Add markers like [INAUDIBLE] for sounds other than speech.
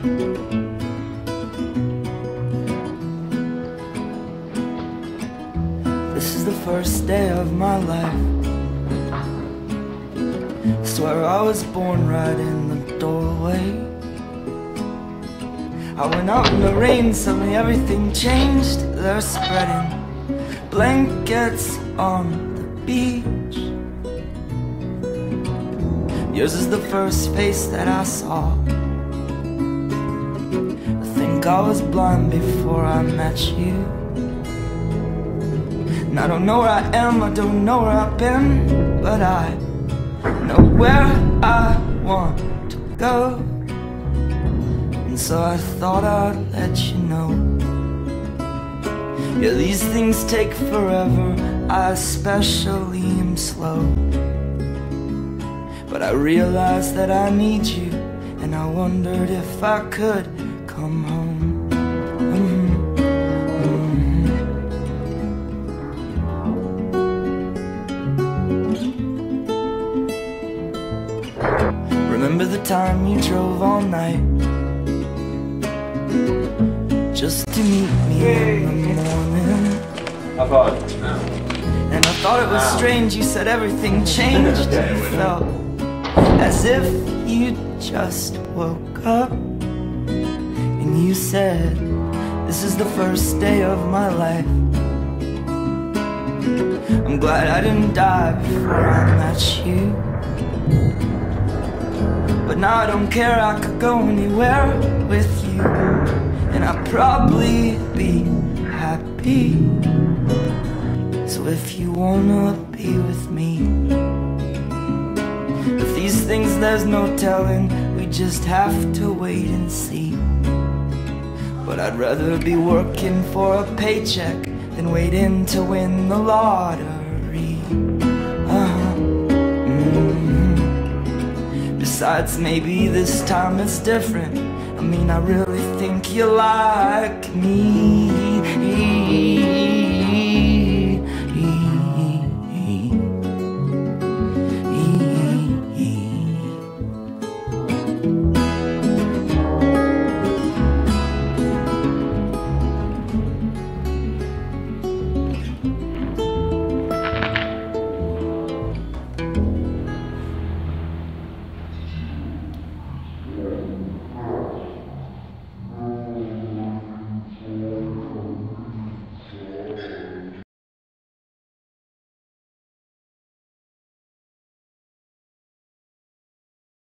This is the first day of my life. Swear I was born right in the doorway. I went out in the rain, suddenly everything changed. They're spreading blankets on the beach. Yours is the first face that I saw. I think I was blind before I met you. And I don't know where I am, I don't know where I've been, but I know where I want to go. And so I thought I'd let you know. Yeah, these things take forever, I especially am slow. But I realized that I need you, and I wondered if I could come home. Mhm, mhm. Remember the time you drove all night just to meet me in the morning? How about And I thought it was strange, you said everything [LAUGHS] changed. Okay, You felt as if you just woke up. And you said, This is the first day of my life. I'm glad I didn't die before I met you. But now I don't care, I could go anywhere with you. And I'd probably be happy. So if you wanna be with me, if these things there's no telling, we just have to wait and see. But I'd rather be working for a paycheck than waiting to win the lottery. Uh-huh. Mhm. Besides, maybe this time it's different. I mean, I really think you like me.